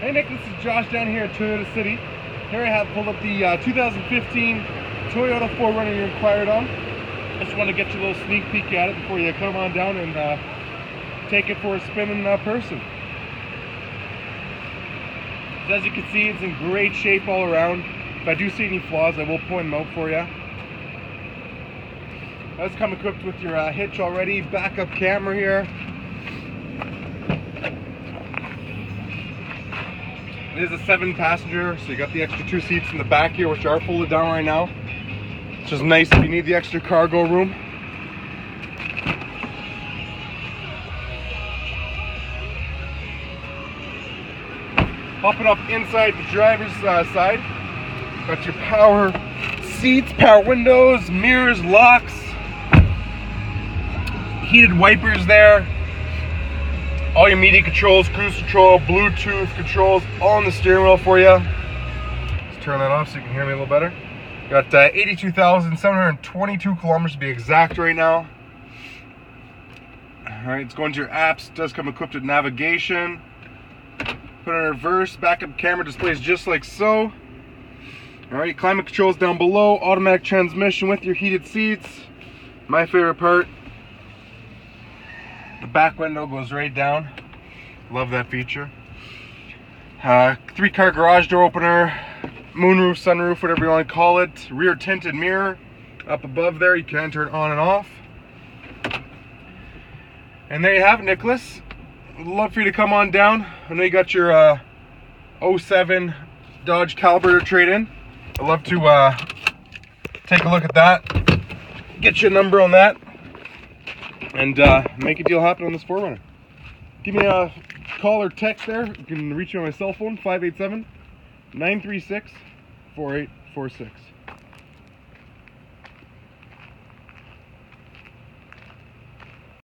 Hey Nick, this is Josh down here at Toyota City. Here I have pulled up the uh, 2015 Toyota 4Runner you inquired on. I just want to get you a little sneak peek at it before you come on down and uh, take it for a spin in uh, person. So as you can see, it's in great shape all around. If I do see any flaws, I will point them out for you. Does come equipped with your uh, hitch already, backup camera here. Is a seven passenger, so you got the extra two seats in the back here, which are folded down right now. Which is nice if you need the extra cargo room. Hopping up inside the driver's uh, side, got your power seats, power windows, mirrors, locks, heated wipers there. All your media controls, cruise control, Bluetooth controls, all on the steering wheel for you. Let's turn that off so you can hear me a little better. Got uh, 82,722 kilometers to be exact right now. All right, it's going to your apps. Does come equipped with navigation. Put in reverse, backup camera displays just like so. All right, climate controls down below, automatic transmission with your heated seats. My favorite part, the back window goes right down. Love that feature. Uh, three car garage door opener, moonroof, sunroof, whatever you want to call it. Rear tinted mirror up above there. You can turn it on and off. And there you have it, Nicholas. Love for you to come on down. I know you got your uh, 07 Dodge Caliber to trade in. I'd love to uh, take a look at that. Get you a number on that and uh, make a deal happen on this 4Runner. Give me a call or text there. You can reach me on my cell phone, 587 936 4846.